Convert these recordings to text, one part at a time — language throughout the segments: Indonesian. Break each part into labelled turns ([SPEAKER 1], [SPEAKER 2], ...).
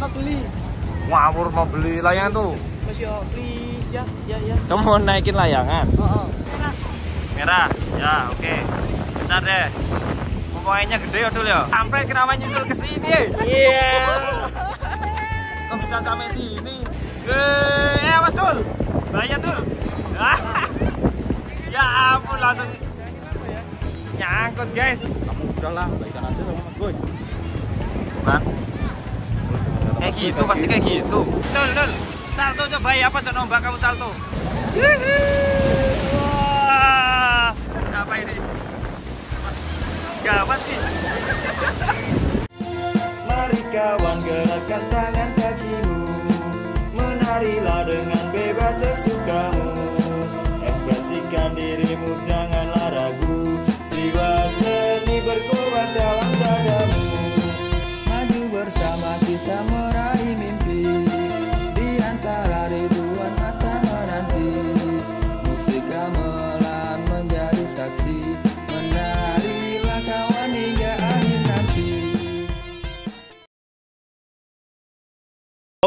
[SPEAKER 1] mau beli.
[SPEAKER 2] Ngawur mau beli layangan tuh.
[SPEAKER 1] Mas yo, please ya, ya ya.
[SPEAKER 2] Kamu mau naikin layangan?
[SPEAKER 1] Oh, oh.
[SPEAKER 2] Merah. Ya, oke. Bentar deh. Pokoknya gede ya dulu ya. Sampai kenapa nyusul ke sini? Iya. Kok bisa sampai sini? Eh, eh Mas Dul. Bayar Dul. ya ampun langsung nyangkut guys. Kamu udahlah, baikan aja sama Mas Boy. Bukan? Kayak gitu, pasti kayak gitu. Dul, Dul. Salto coba ya, pas nombak kamu salto. Wah, apa ini? Gawat nih.
[SPEAKER 3] Mari kawan gerakkan tangan kakimu Menarilah dengan bebas sesukamu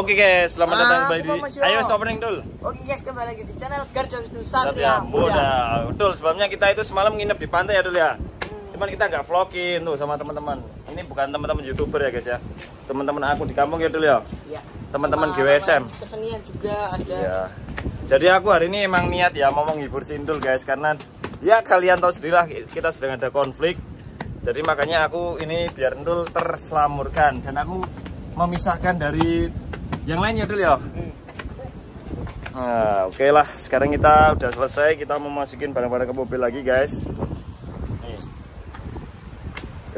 [SPEAKER 2] Oke guys, selamat datang kembali di. Ayo opening dul.
[SPEAKER 1] Oke guys, kembali lagi di channel Garjo Wisnu
[SPEAKER 2] Satria Muda. Betul, sebabnya kita itu semalam nginep di pantai ya dul ya. Cuman kita nggak vlogin tuh sama teman-teman. Ini bukan teman-teman youtuber ya guys ya. Teman-teman aku di kampung ya dul ya.
[SPEAKER 1] Iya.
[SPEAKER 2] Teman-teman GWSM.
[SPEAKER 1] Kesenian juga ada.
[SPEAKER 2] Ya. Jadi aku hari ini emang niat ya mau menghibur Sindul guys karena ya kalian tahu sendiri lah kita sedang ada konflik. Jadi makanya aku ini biar Ndul terselamurkan dan aku memisahkan dari yang lainnya dulu ya. Nah, oke lah. Sekarang kita udah selesai. Kita mau masukin barang-barang ke mobil lagi, guys.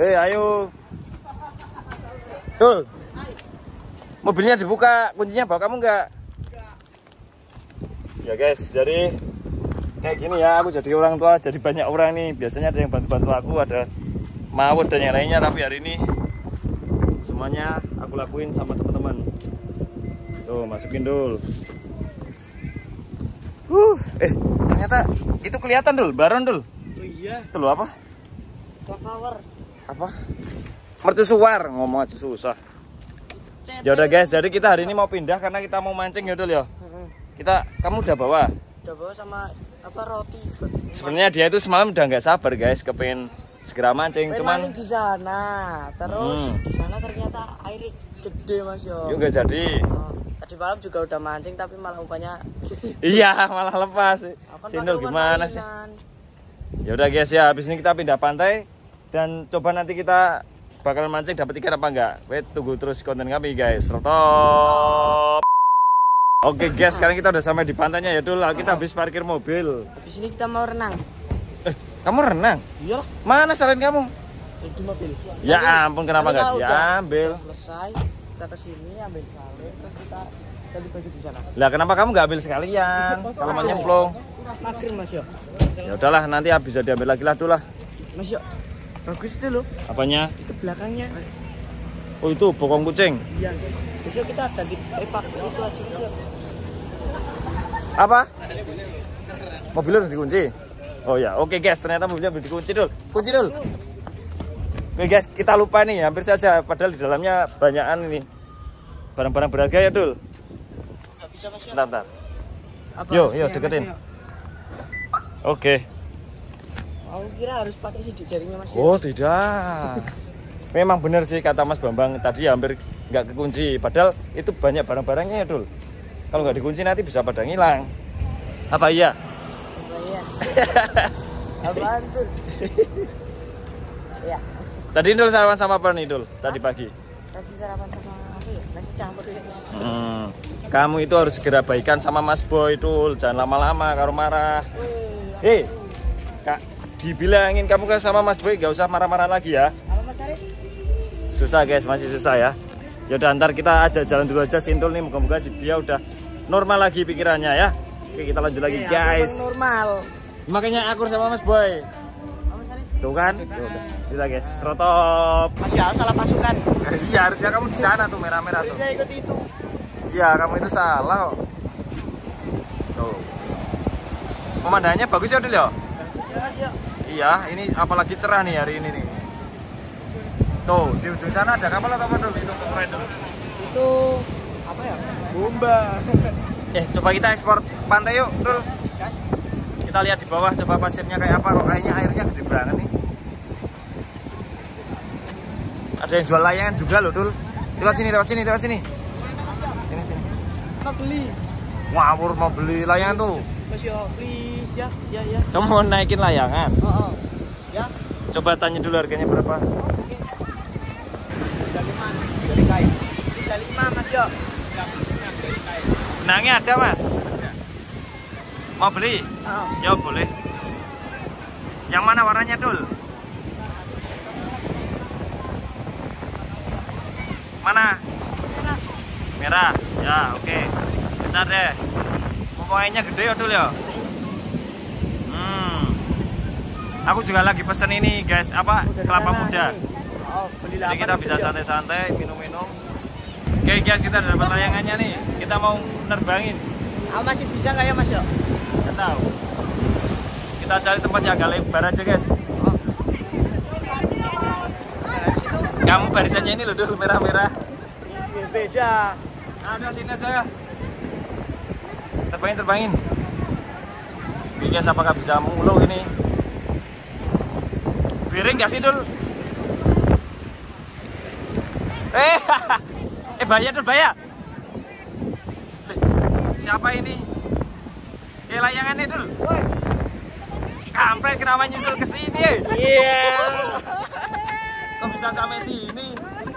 [SPEAKER 2] Eh, ayo. Dul. Mobilnya dibuka. Kuncinya bawa kamu nggak? Ya, guys. Jadi kayak gini ya. Aku jadi orang tua. Jadi banyak orang nih. Biasanya ada yang bantu-bantu aku. Ada Mawut dan yang lainnya. Tapi hari ini semuanya aku lakuin sama teman-teman. Tuh, masukin dulu. Uh, eh ternyata itu kelihatan dul, baron dul.
[SPEAKER 1] Oh iya,
[SPEAKER 2] Itu lo apa?
[SPEAKER 1] flower.
[SPEAKER 2] Apa? Mercusuar ngomong aja susah. Ya udah guys, jadi kita hari ini mau pindah karena kita mau mancing ya dul ya.
[SPEAKER 1] Heeh.
[SPEAKER 2] Kita, kamu udah bawa?
[SPEAKER 1] Udah bawa sama apa roti.
[SPEAKER 2] Sebenarnya dia itu semalam udah nggak sabar guys, kepengen segera mancing,
[SPEAKER 1] Pengen
[SPEAKER 2] cuman
[SPEAKER 1] di sana. Terus
[SPEAKER 2] Hmm.
[SPEAKER 1] di sana ternyata airnya gede Mas yo.
[SPEAKER 2] yuk nggak jadi.
[SPEAKER 1] Oh, tadi malam juga udah mancing tapi malah umpannya
[SPEAKER 2] Iya, malah lepas.
[SPEAKER 1] Pakai umpan
[SPEAKER 2] gimana sih? Ya udah guys ya, habis ini kita pindah pantai dan coba nanti kita bakal mancing dapat ikan apa enggak. Wait, tunggu terus konten kami guys. Stop. Oke guys, sekarang kita udah sampai di pantainya ya dulu. Kita habis parkir mobil.
[SPEAKER 1] Habis ini kita mau renang.
[SPEAKER 2] Eh, kamu renang?
[SPEAKER 1] Iyalah,
[SPEAKER 2] Mana selain kamu?
[SPEAKER 1] di mobil.
[SPEAKER 2] Ya ampun, kenapa nggak diambil?
[SPEAKER 1] Selesai, kita ke sini ambil terus kita ganti baju di sana.
[SPEAKER 2] Lah kenapa kamu nggak ambil sekalian? Kalau mau nyemplung.
[SPEAKER 1] Mager Mas yo.
[SPEAKER 2] Ya udahlah, nanti bisa diambil lagi lah dulu lah.
[SPEAKER 1] Mas yo. Bagus itu loh.
[SPEAKER 2] Apanya?
[SPEAKER 1] Itu belakangnya.
[SPEAKER 2] Oh itu bokong kucing.
[SPEAKER 1] Iya. Besok kita ganti epak itu aja Mas yo.
[SPEAKER 2] Apa? Mobilnya udah dikunci. Oh ya, oke guys, ternyata mobilnya udah dikunci dul. Kunci dul. Oke guys, kita lupa nih, hampir saja. Padahal di dalamnya banyakan ini barang-barang berharga ya dul.
[SPEAKER 1] Enggak bisa Mas yo.
[SPEAKER 2] Bentar, bentar.
[SPEAKER 1] Apa
[SPEAKER 2] Yo, yo, deketin.
[SPEAKER 1] yo?
[SPEAKER 2] Oke.
[SPEAKER 1] Aku kira harus pakai sidik jarinya Mas yo.
[SPEAKER 2] Oh tidak. Memang benar sih kata Mas Bambang tadi hampir nggak kekunci. Padahal itu banyak barang-barangnya ya dul. Kalau nggak dikunci nanti bisa pada ngilang. Apa iya?
[SPEAKER 1] Oh, iya. Apaan tuh? ya.
[SPEAKER 2] Tadi Dul sarapan sama apa nih Dul? Tadi pagi.
[SPEAKER 1] Tadi sarapan sama apa ya? Nasi campur ya.
[SPEAKER 2] Hmm, kamu itu harus segera baikan sama Mas Boy Dul, jangan lama-lama karo marah. Hei, kak, dibilangin kamu kan sama Mas Boy gak usah marah-marah lagi ya. Susah guys, masih susah ya. Yaudah ntar kita aja jalan dulu aja Sintul nih, moga-moga dia udah normal lagi pikirannya ya. Oke kita lanjut lagi
[SPEAKER 1] Eh,
[SPEAKER 2] guys.
[SPEAKER 1] normal.
[SPEAKER 2] Makanya akur sama Mas Boy.
[SPEAKER 1] Apa?
[SPEAKER 2] Tuh kan? Ya udah. Udah guys, serotop.
[SPEAKER 1] Mas ya salah pasukan.
[SPEAKER 2] iya harusnya kamu di sana tuh merah-merah tuh.
[SPEAKER 1] Ikut itu.
[SPEAKER 2] Iya, kamu itu salah kok. Tuh. Pemandangannya bagus ya, Dul ya?
[SPEAKER 1] Bagus ya ya.
[SPEAKER 2] Iya, ini apalagi cerah nih hari ini nih. Tuh, di ujung sana ada kapal atau apa dulu? Itu dulu.
[SPEAKER 1] Itu
[SPEAKER 4] Bomba.
[SPEAKER 2] Eh, coba kita ekspor pantai yuk, Dul. Kita lihat di bawah, coba pasirnya kayak apa. Kok kayaknya airnya gede banget nih. Ada yang jual layangan juga loh, Dul. Lewat sini, lewat sini, lewat sini. Sini, sini.
[SPEAKER 4] Mau beli.
[SPEAKER 2] Ngawur mau beli layangan tuh.
[SPEAKER 4] Mas yo, please ya. Ya ya.
[SPEAKER 2] Kamu mau naikin layangan?
[SPEAKER 4] Oh, oh. Ya.
[SPEAKER 2] Coba tanya dulu harganya berapa.
[SPEAKER 4] Dari kain. Tiga lima mas yo.
[SPEAKER 2] Benangnya ada, Mas? Mau beli?
[SPEAKER 4] Oh.
[SPEAKER 2] Ya boleh. Yang mana warnanya, Dul? Mana? Merah. Ya, oke. Bentar deh. Pokoknya gede ya, Dul ya. Hmm. Aku juga lagi pesen ini, guys. Apa? Kelapa muda.
[SPEAKER 4] Oh,
[SPEAKER 2] Jadi kita bisa
[SPEAKER 4] ya.
[SPEAKER 2] santai-santai, minum-minum. Oke, guys, kita udah dapat layangannya nih. Kita mau nerbangin.
[SPEAKER 4] Ah, masih bisa nggak ya mas yo?
[SPEAKER 2] Nggak tahu. Kita cari tempat yang agak lebar aja, guys.
[SPEAKER 4] Oh.
[SPEAKER 2] Kamu barisannya ini loh, dulu merah-merah.
[SPEAKER 4] Beda.
[SPEAKER 2] Ada sini aja. Terbangin, terbangin. Oke, guys, apakah bisa mulu ini? Piring gak sih, Dul? Eh, eh bayar Dul, bayar. Siapa ini? Eh, layangannya, Dul. Kampret kenapa nyusul ke sini? eh?
[SPEAKER 4] Iya.
[SPEAKER 2] Bisa sampai sini?
[SPEAKER 1] Ini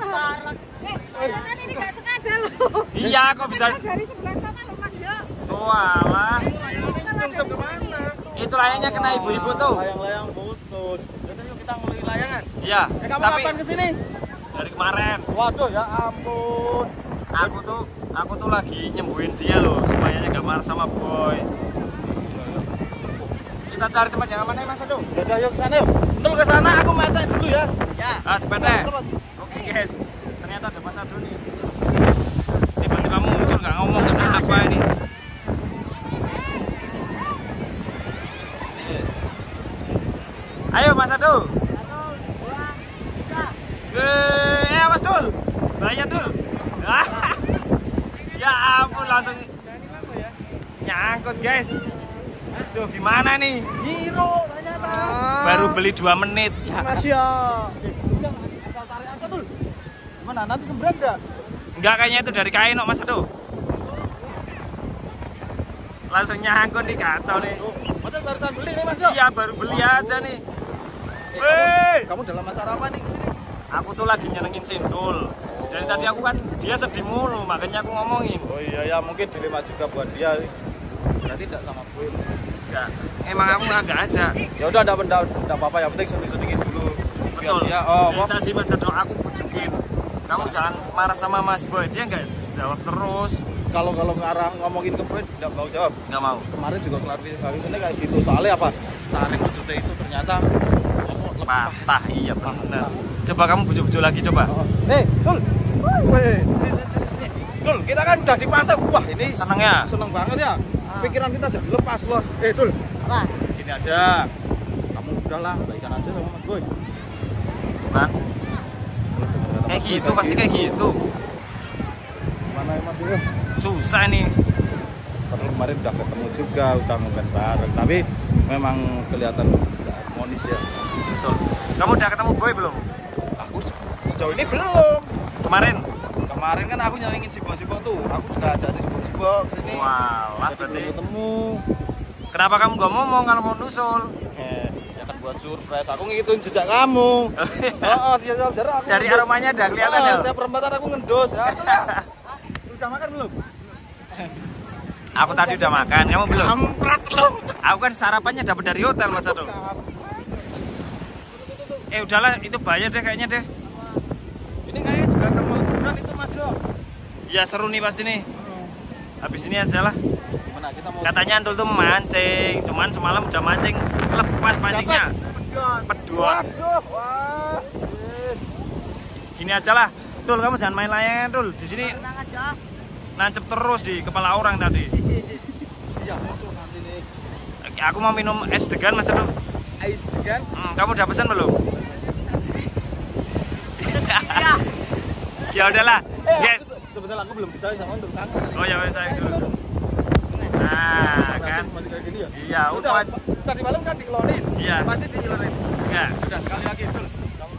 [SPEAKER 1] sengaja loh.
[SPEAKER 2] Iya, kok bisa?
[SPEAKER 1] Dari sebelah sana loh Mas ya.
[SPEAKER 2] Walah. Itu layaknya kena ibu-ibu tuh.
[SPEAKER 4] Layang-layang putus. Jadi yuk kita ngeli layangan.
[SPEAKER 2] Iya.
[SPEAKER 4] Eh, kamu
[SPEAKER 2] Tapi
[SPEAKER 4] kapan ke sini?
[SPEAKER 2] dari kemarin
[SPEAKER 4] Waduh ya ampun.
[SPEAKER 2] aku tuh aku tuh lagi nyembuhin dia loh supaya nggak marah sama boy. Kita cari tempat yang aman ya Mas Ado.
[SPEAKER 4] Ya udah yuk sana yuk. Nul ke sana aku metek dulu ya. Ya.
[SPEAKER 2] Ah, cepet deh. Oke guys, ternyata ada Mas Ado nih. Tiba-tiba muncul nggak ngomong kenapa ini. Ayo Mas Ado. Eh, Mas Dul. Bayar Dul. ya ampun langsung nyangkut guys. Duh gimana nih?
[SPEAKER 4] Hiro ternyata.
[SPEAKER 2] Baru beli 2 menit.
[SPEAKER 4] Mas ya. Asal tarik aja dulu. Gimana nanti sembret enggak?
[SPEAKER 2] Enggak kayaknya itu dari kain kok Mas Ado. Langsung nyangkut nih kacau nih.
[SPEAKER 4] Padahal barusan beli nih Mas yo.
[SPEAKER 2] Iya baru beli aja nih. Weh.
[SPEAKER 4] Kamu dalam acara apa nih ke sini?
[SPEAKER 2] Aku tuh lagi nyenengin Sindul. Dari tadi aku kan dia sedih mulu, makanya aku ngomongin.
[SPEAKER 4] Oh iya ya mungkin dilema juga buat dia. Berarti tidak sama gue.
[SPEAKER 2] Enggak. Emang aku agak aja.
[SPEAKER 4] Ya udah enggak enggak enggak apa-apa yang penting sedikit dulu.
[SPEAKER 2] Betul.
[SPEAKER 4] Ya, oh,
[SPEAKER 2] tadi Mas Ado aku bujukin. Kamu jangan marah sama Mas Boy. Dia nggak jawab terus.
[SPEAKER 4] Kalau kalau ngarang ngomongin ke gue enggak mau jawab.
[SPEAKER 2] Nggak mau.
[SPEAKER 4] Kemarin juga klarifikasi ini kayak gitu. Soalnya apa? Tarik wujudnya itu ternyata oh.
[SPEAKER 2] Patah, iya benar. Coba kamu bujuk-bujuk lagi coba.
[SPEAKER 4] Hei, Dul. Woi, sini, sini, sini. Dul, kita kan udah di pantai. Wah, ini
[SPEAKER 2] Seneng ya?
[SPEAKER 4] seneng banget ya. Pikiran kita jadi lepas, Bos. Eh, Dul.
[SPEAKER 1] Apa?
[SPEAKER 4] Gini aja. Kamu udahlah, baikan aja sama Mas Boy.
[SPEAKER 2] Bang, kayak gitu pasti kayak gitu.
[SPEAKER 4] Mana ya, Mas Boy?
[SPEAKER 2] Susah nih.
[SPEAKER 4] Padahal kemarin udah ketemu juga, udah ngomongin bareng. Tapi memang kelihatan harmonis ya.
[SPEAKER 2] Betul. Kamu udah ketemu Boy belum?
[SPEAKER 4] Aku se- sejauh ini belum.
[SPEAKER 2] Kemarin?
[SPEAKER 4] Kemarin kan aku nyalingin si Bos tuh. Aku juga ajak si Bos ke sini.
[SPEAKER 2] Walah,
[SPEAKER 4] Jadi
[SPEAKER 2] berarti
[SPEAKER 4] ketemu.
[SPEAKER 2] kenapa kamu gak ngomong kalau mau nusul?
[SPEAKER 4] Eh, ya kan buat surprise. Aku ngikutin jejak kamu. Oh, oh dia jawab jarak aku.
[SPEAKER 2] Dari
[SPEAKER 4] ngendus.
[SPEAKER 2] aromanya udah kelihatan
[SPEAKER 4] Oh,
[SPEAKER 2] ya.
[SPEAKER 4] Setiap perempatan aku ngendos. Ya, udah. Udah makan belum?
[SPEAKER 2] Aku tadi udah makan, kamu belum?
[SPEAKER 4] Kampret lo.
[SPEAKER 2] Aku kan sarapannya dapat dari hotel Mas Ado. Eh udahlah, itu bayar deh kayaknya deh.
[SPEAKER 4] Ini kayaknya juga kamu liburan itu Mas Jo.
[SPEAKER 2] Ya seru nih pasti nih. Habis ini aja lah.
[SPEAKER 4] Gimana kita mau
[SPEAKER 2] Katanya Antul tuh mancing, cuman semalam udah mancing, lepas mancingnya. Pedot. Gini aja lah. Dul, kamu jangan main layangan, Dul. Di sini nancep terus di kepala orang tadi.
[SPEAKER 4] Iya.
[SPEAKER 2] Aku mau minum es degan, Mas Ado.
[SPEAKER 4] Ais kan?
[SPEAKER 2] Hmm, kamu udah pesan belum? ya udahlah,
[SPEAKER 4] Eh,
[SPEAKER 2] guys.
[SPEAKER 4] Betul aku belum bisa sama untuk sana.
[SPEAKER 2] Oh ya wes saya dulu. Nah, kan.
[SPEAKER 4] Masih kayak gini ya.
[SPEAKER 2] Iya, untuk
[SPEAKER 4] Udah, tadi malam kan dikelonin.
[SPEAKER 2] Iya.
[SPEAKER 4] Pasti dikilonin.
[SPEAKER 2] enggak.
[SPEAKER 4] Udah sekali lagi dul. Sama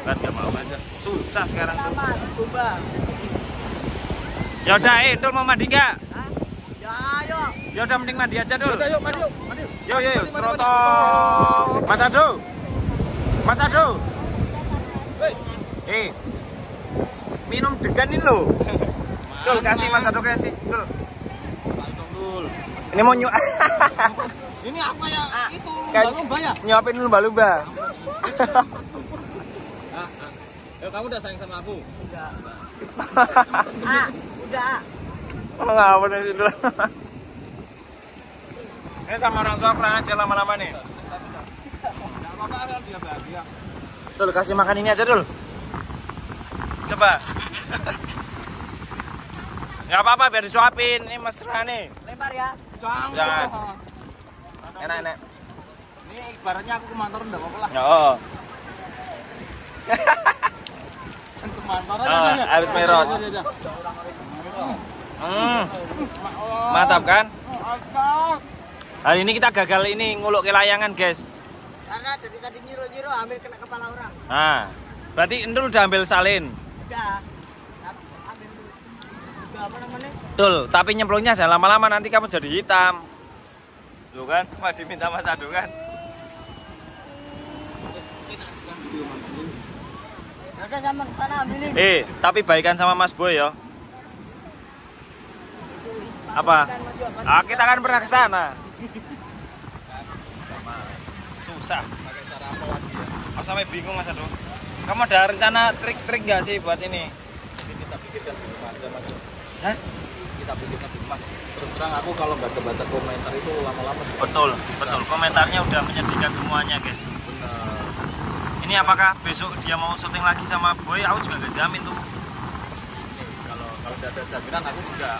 [SPEAKER 2] Kan enggak mau aja. Susah sekarang tuh. Ya udah, eh, Dul mau mandi enggak?
[SPEAKER 1] Ya, ayo.
[SPEAKER 2] Ya udah mending mandi aja, Dul.
[SPEAKER 4] Udah yuk, mandi yuk, mandi.
[SPEAKER 2] Yo yo yo, seroto. Mas Ado. Mas Ado.
[SPEAKER 4] Hei,
[SPEAKER 2] Eh. Minum degan ini loh. Dul, kasih Mas Ado kasih. Dul.
[SPEAKER 4] Mantap dul.
[SPEAKER 2] Ini mau nyu
[SPEAKER 4] Ini apa ya? Itu
[SPEAKER 2] Kayak-
[SPEAKER 4] lumba-lumba ya?
[SPEAKER 2] nyuapin lumba-lumba.
[SPEAKER 4] Ah, ah. Yuk, kamu udah sayang sama aku?
[SPEAKER 1] Ah, udah.
[SPEAKER 2] Oh, ngawur sih Dul. Ini sama orang tua kurang aja lama-lama nih.
[SPEAKER 4] Enggak apa-apa dia bahagia.
[SPEAKER 2] Dul, kasih makan ini aja, Dul. Coba. Nggak apa-apa, biar disuapin. Ini mesra nih.
[SPEAKER 1] Lempar ya.
[SPEAKER 4] Jangan.
[SPEAKER 2] Jangan. Enak-enak.
[SPEAKER 4] Ini ibaratnya aku ke kantor enggak apa-apa lah.
[SPEAKER 2] Oh.
[SPEAKER 4] Ke kantor
[SPEAKER 2] Oh,
[SPEAKER 4] aja.
[SPEAKER 2] harus merot. Hmm. Mantap kan? Hari ini kita gagal ini nguluk ke layangan, guys.
[SPEAKER 1] Karena dari tadi nyiro-nyiro ambil kena kepala orang.
[SPEAKER 2] Nah, berarti Endul udah ambil salin.
[SPEAKER 1] Udah. Apa namanya?
[SPEAKER 2] Betul, tapi nyemplungnya jangan lama-lama nanti kamu jadi hitam. Tuh kan, mau diminta Mas Adu kan?
[SPEAKER 1] Udah sama sana ambilin.
[SPEAKER 2] Eh, tapi baikan sama Mas Boy ya. Apa? Ah, kita kan pernah ke sana. Susah.
[SPEAKER 4] Pakai cara apa lagi?
[SPEAKER 2] Aku sampai bingung Mas Adu. Kamu ada rencana trik-trik nggak sih buat ini?
[SPEAKER 4] Ini kita pikirkan.
[SPEAKER 2] Hah?
[SPEAKER 4] Kita pikirkan di rumah. Terus terang aku kalau nggak kebaca komentar itu lama-lama
[SPEAKER 2] Betul, betul. Komentarnya udah menyedihkan semuanya, guys.
[SPEAKER 4] benar.
[SPEAKER 2] Ini apakah besok dia mau syuting lagi sama Boy? Aku juga gak jamin tuh.
[SPEAKER 4] Ini kalau kalau nggak ada jaminan aku juga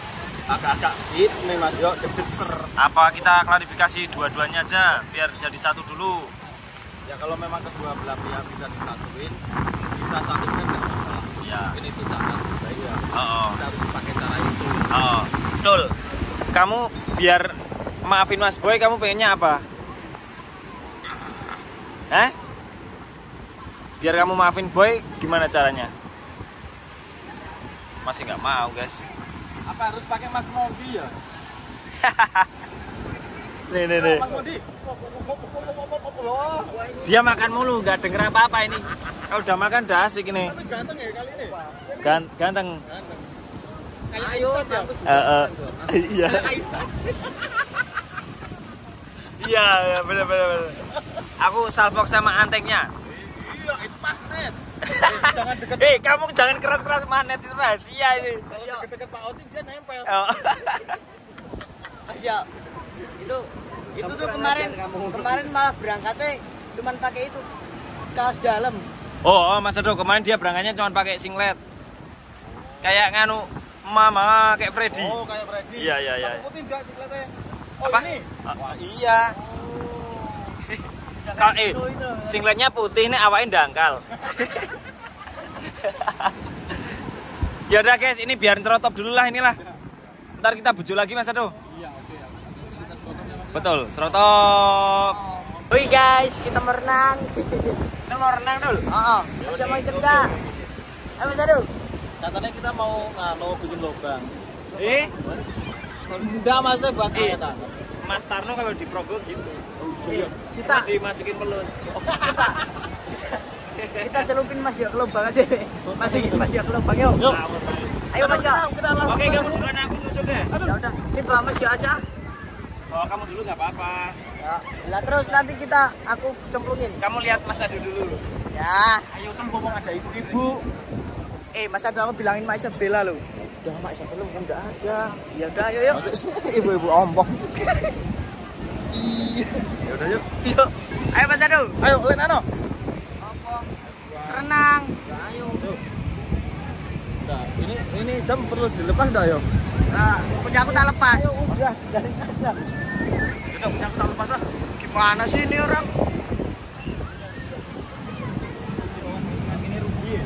[SPEAKER 4] agak-agak hit nih mas. Yuk deg ser.
[SPEAKER 2] Apa kita klarifikasi dua-duanya aja biar jadi satu dulu?
[SPEAKER 4] Ya kalau memang kedua belah pihak bisa disatuin, bisa satuin kan nggak.
[SPEAKER 2] Ya.
[SPEAKER 4] Mungkin itu cara terbaik ya.
[SPEAKER 2] Oh,
[SPEAKER 4] Kita harus pakai cara itu.
[SPEAKER 2] oh. Betul. Kamu biar maafin Mas Boy, kamu pengennya apa? Hah? Biar kamu maafin Boy, gimana caranya? Masih nggak mau, guys.
[SPEAKER 4] Apa harus pakai mas Mondi ya?
[SPEAKER 2] Nih, nih, nih. Dia makan mulu, nggak denger apa-apa ini. Kalau udah makan udah asik ini.
[SPEAKER 4] Tapi ganteng ya kali ini.
[SPEAKER 2] Gan- ganteng.
[SPEAKER 4] Kayak Aisyah ya.
[SPEAKER 2] Eh, eh. Iya. Iya, iya, bener, bener, bener. Aku salfok sama anteknya.
[SPEAKER 4] Iya, itu magnet. Eh, Jangan deket.
[SPEAKER 2] Hei, kamu jangan keras-keras magnet itu rahasia ini.
[SPEAKER 4] Kalau deket-deket Pak Oti dia nempel.
[SPEAKER 2] Oh.
[SPEAKER 1] Asia. Itu itu tuh kemarin kemarin malah berangkatnya cuman pakai itu kaos dalam.
[SPEAKER 2] Oh, oh, Mas Edo kemarin dia berangkatnya cuma pakai singlet. Kayak nganu mama kayak Freddy.
[SPEAKER 4] Oh, kayak Freddy.
[SPEAKER 2] Iya, iya, iya.
[SPEAKER 4] Putih enggak sikletnya? Oh,
[SPEAKER 2] Apa?
[SPEAKER 4] ini.
[SPEAKER 2] Ah, iya. Kalau eh singletnya putih ini awalnya dangkal. ya udah guys, ini biar terotop dulu lah inilah. Ntar kita bujuk lagi Mas Edo.
[SPEAKER 4] Iya, oke.
[SPEAKER 2] Betul, serotop.
[SPEAKER 1] Oi guys, kita merenang.
[SPEAKER 2] Kita mau renang dulu.
[SPEAKER 1] Oh, bisa mau ikut kak? Ayo Mas Adu.
[SPEAKER 4] Katanya kita mau ngano bikin lubang.
[SPEAKER 2] Eh,
[SPEAKER 4] Enggak, Mas, itu buat
[SPEAKER 2] Eh.
[SPEAKER 4] kita.
[SPEAKER 2] Mas Tarno kalau di Progo gitu.
[SPEAKER 1] Eh,
[SPEAKER 2] Kita
[SPEAKER 1] kita
[SPEAKER 2] dimasukin pelut.
[SPEAKER 1] kita celupin Mas ya ke lubang aja. Masukin Mas ya ke lubang yuk.
[SPEAKER 4] Yuk.
[SPEAKER 1] Ayo Mas ya.
[SPEAKER 4] Kita langsung.
[SPEAKER 2] Oke, kamu duluan aku nusuk deh.
[SPEAKER 1] Ya udah, ini bawa Mas ya aja.
[SPEAKER 2] Oh, kamu dulu nggak apa-apa.
[SPEAKER 1] Ya, lah terus nanti kita aku cemplungin.
[SPEAKER 2] Kamu lihat Mas Adu dulu.
[SPEAKER 1] Ya.
[SPEAKER 4] Ayo kan ngomong ada ibu-ibu.
[SPEAKER 1] Eh, Mas Adu aku bilangin Mas Isabella lo.
[SPEAKER 4] Udah, Mak, siapa lu kan enggak ada.
[SPEAKER 1] Ya udah, yuk yuk.
[SPEAKER 4] Ibu-ibu ompong. Ya udah yuk.
[SPEAKER 1] Yuk. Ayo Mas Adu.
[SPEAKER 4] Ayo, Len Ano.
[SPEAKER 1] Renang.
[SPEAKER 4] Nah, ini ini jam perlu dilepas enggak, yo?
[SPEAKER 1] Nah, punya aku tak lepas.
[SPEAKER 4] Udah, dari aja. Udah, punya tak lepas lah.
[SPEAKER 1] Gimana sih ini orang?
[SPEAKER 4] Ini rugi ya.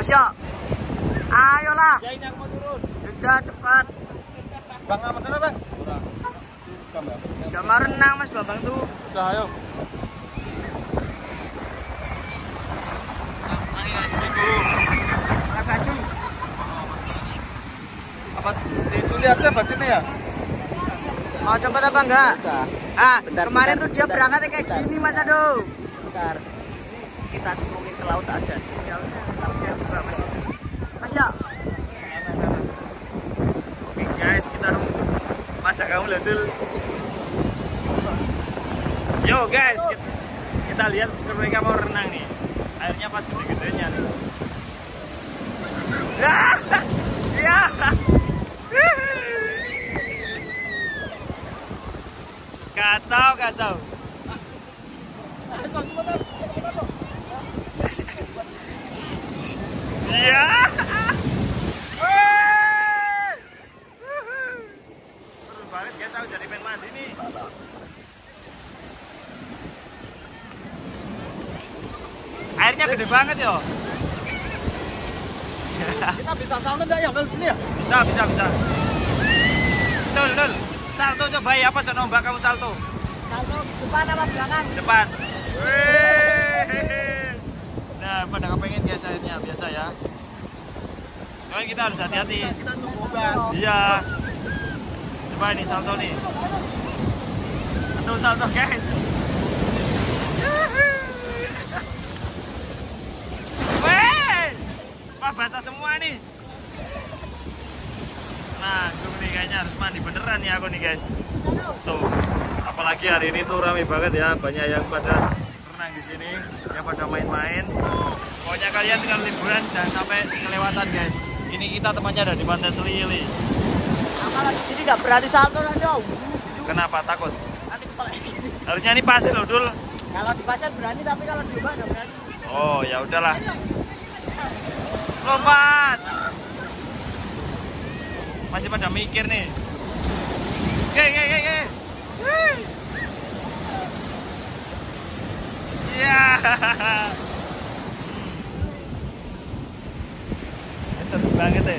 [SPEAKER 1] Mas ya, lah.
[SPEAKER 2] Ya ini aku mau turun.
[SPEAKER 1] Udah cepat.
[SPEAKER 2] Bang aman sana bang.
[SPEAKER 1] Gak mau renang Mas Bambang tuh.
[SPEAKER 2] Udah ayo.
[SPEAKER 4] Apa diculi aja bajunya ya?
[SPEAKER 1] Mau cepet apa enggak? Ah, kemarin tuh dia berangkat kayak gini Mas Aduh.
[SPEAKER 5] Bentar. Kita cemplungin ke laut aja.
[SPEAKER 1] Ya udah, Mas. Ya.
[SPEAKER 2] Oke guys, kita pajak kamu dulu. Yo guys, kita, kita lihat mereka mau renang nih. Airnya pas gede-gedenya nih. Ya, ya. Kacau, kacau. Iya. Wey. Seru banget guys, aku jadi main mandi nih. Airnya gede banget yo.
[SPEAKER 4] Kita bisa salto enggak ya dari sini ya?
[SPEAKER 2] Bisa, bisa, bisa. Dul, dul. Salto coba ya, apa nombak kamu salto?
[SPEAKER 1] Salto depan apa belakang?
[SPEAKER 2] Depan. Wih. Nah, pada kepengen guys airnya biasa ya. Cuman kita harus hati-hati.
[SPEAKER 4] Kita tunggu kan.
[SPEAKER 2] Iya. Coba ini salto nih. Satu salto guys. Wah basah semua nih. Nah, gue nih kayaknya harus mandi beneran nih aku nih guys. Tuh, apalagi hari ini tuh rame banget ya, banyak yang pada renang di sini, yang pada main-main. Pokoknya kalian tinggal liburan jangan sampai kelewatan guys. Ini kita tempatnya ada di Pantai Selili.
[SPEAKER 1] Apa lagi sini gak berani salto dong.
[SPEAKER 2] Kenapa takut?
[SPEAKER 1] Nanti kepala ini.
[SPEAKER 2] Harusnya ini pasir loh, Dul.
[SPEAKER 1] Kalau di pasar berani tapi kalau di rumah gak berani.
[SPEAKER 2] Oh, ya udahlah. Lompat. Masih pada mikir nih. Ge, ge, ge. Wih. Iya. Seru banget ya.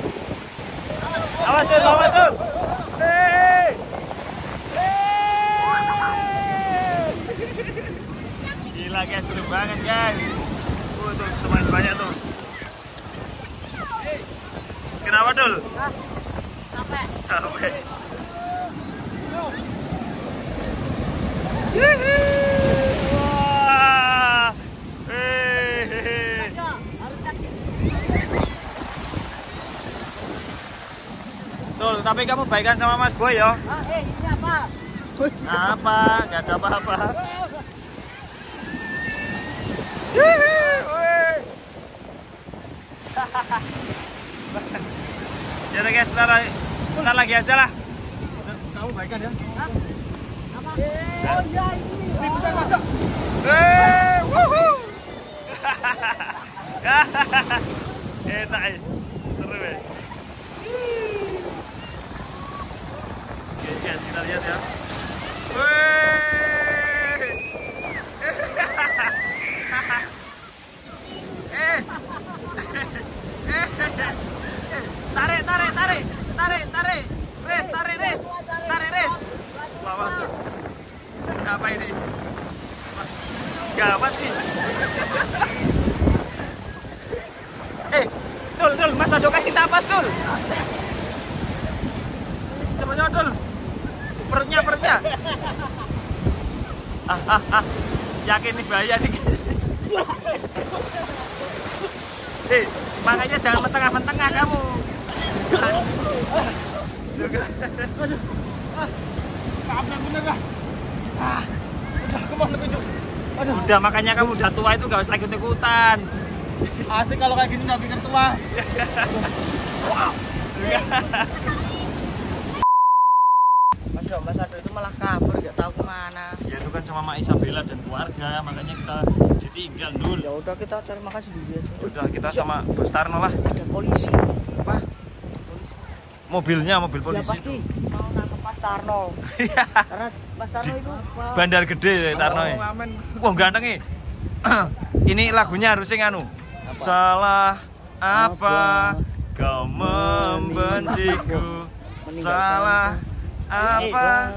[SPEAKER 2] Awas, Dul, awas, seru banget guys. Uh, tuh banyak tuh. Kenapa dul?
[SPEAKER 1] Sampai.
[SPEAKER 2] Sampai. Wah. Dul, tapi kamu baikan sama Mas Boy ya?
[SPEAKER 1] Ah, eh, ini apa?
[SPEAKER 2] Apa? Gak ada apa-apa. Udah guys, ntar, ntar lagi aja lah.
[SPEAKER 4] Kamu baikan ya?
[SPEAKER 1] Apa? Oh iya ini.
[SPEAKER 2] Enak ya, seru ya. Oke guys, kita lihat ya. Eh. Tarik, tarik, tarik, tarik, tarik, res, tarik, res, tarik, res. Lawan tuh. Apa ini? Gawat nih. eh, Dul, Dul, Mas Ado kasih tapas, Dul. Cepetnya, Dul. Perutnya, perutnya. Ah, ah, ah. Yakin nih bahaya nih. eh, makanya jangan mentengah-mentengah kamu.
[SPEAKER 4] Kamu bener dah. Ah. Udah, ke mana? Aduh,
[SPEAKER 2] Udah makanya kamu udah tua itu gak usah ikut-ikutan.
[SPEAKER 4] asik kalau kayak gini nggak pikir tua.
[SPEAKER 1] Mas Yo, Mas Ado itu malah kabur gak tahu ke mana.
[SPEAKER 2] Dia itu kan sama Mak Isabella dan keluarga, makanya kita ditinggal dulu.
[SPEAKER 1] Ya udah kita cari makan sendiri aja.
[SPEAKER 2] Udah kita sama Bos Tarno lah.
[SPEAKER 1] Ada polisi.
[SPEAKER 2] Apa? Mobilnya, mobil
[SPEAKER 1] Ya
[SPEAKER 2] polisi
[SPEAKER 1] pasti
[SPEAKER 2] itu.
[SPEAKER 1] mau nangkep Mas Tarno.
[SPEAKER 2] Iya.
[SPEAKER 1] Karena Mas Tarno itu mau
[SPEAKER 2] Bandar gede ya Tarno ya.
[SPEAKER 4] aman.
[SPEAKER 2] Wah ganteng nih. Ini lagunya harus sing anu. Salah apa Kau membenciku Salah apa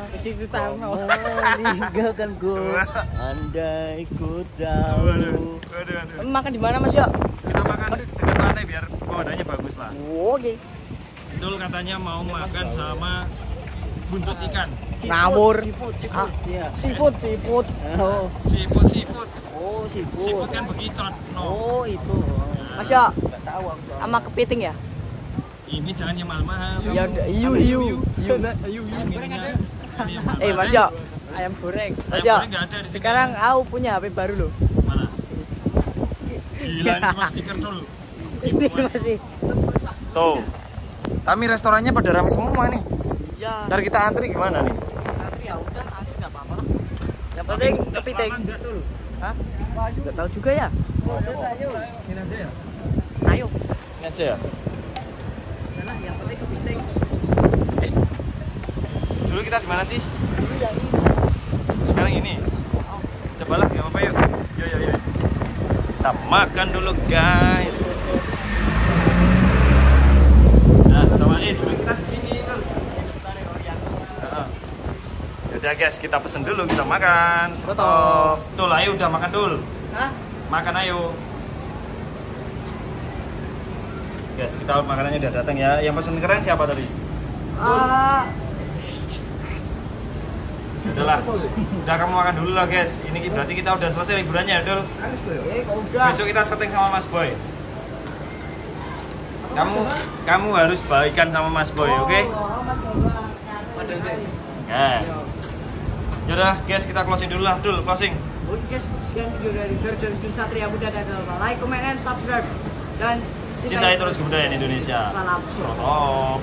[SPEAKER 1] meninggalkanku andai ku tahu
[SPEAKER 2] Waduh, waduh, waduh.
[SPEAKER 1] makan di mana mas ya
[SPEAKER 2] Kita makan dekat pantai biar pemandangannya bagus lah
[SPEAKER 1] oke
[SPEAKER 2] Dul katanya mau makan sama buntut ikan.
[SPEAKER 1] Ngawur. Ah, seafood seafood. Oh.
[SPEAKER 2] Seafood, seafood.
[SPEAKER 1] Oh
[SPEAKER 2] Seafood.
[SPEAKER 1] Seafood
[SPEAKER 2] kan bekicot no.
[SPEAKER 1] oh itu. Mas ya sama kepiting ya?
[SPEAKER 2] Ini jangan yang mahal-mahal.
[SPEAKER 1] Ya udah iu iu. iu.
[SPEAKER 2] Mahal.
[SPEAKER 1] eh mas ya ayam goreng mas
[SPEAKER 2] Ayam
[SPEAKER 1] ya
[SPEAKER 2] goreng nggak ada di sini.
[SPEAKER 1] sekarang aku punya HP baru loh.
[SPEAKER 2] Mana? Gila ini cuma stiker dulu
[SPEAKER 1] ini masih.
[SPEAKER 2] Tuh Tapi restorannya pada ramai semua nih.
[SPEAKER 1] Ya
[SPEAKER 2] Ntar kita antri gimana nih?
[SPEAKER 1] tapi ya udah nanti nggak apa-apa lah. Yang penting kepiting.
[SPEAKER 2] enggak dulu
[SPEAKER 1] Hah? Nggak tahu juga ya?
[SPEAKER 2] Ini aja ya?
[SPEAKER 1] ayo.
[SPEAKER 2] Ini aja ya?
[SPEAKER 1] Yalah, yang penting kepiting.
[SPEAKER 2] Eh Dulu kita di mana sih? Sekarang ini? Cobalah nggak apa-apa yuk. Yuk yuk yuk Kita makan dulu guys Nah sama eh dulu kita di sini dulu. Yaudah guys kita pesen dulu kita makan Stop Dul ayo udah makan dul
[SPEAKER 1] Hah?
[SPEAKER 2] Makan ayo Guys kita makanannya udah datang ya Yang pesen keren siapa tadi?
[SPEAKER 1] Ah,
[SPEAKER 2] Udahlah, udah kamu makan dulu lah guys. Ini berarti kita udah selesai liburannya, Dul.
[SPEAKER 1] eh.
[SPEAKER 2] Besok kita syuting sama Mas Boy. Kamu kamu harus baikan sama Mas Boy, oke?
[SPEAKER 1] Oh, Mas Boba.
[SPEAKER 2] Nah. Yaudah guys, kita closing dulu lah, Dul, closing.
[SPEAKER 1] Oke guys, sekian video dari Virgin Satria Muda dan jangan lupa like, comment, and subscribe. Dan
[SPEAKER 2] Cintai terus kebudayaan Indonesia.
[SPEAKER 1] Salam.
[SPEAKER 2] Stop.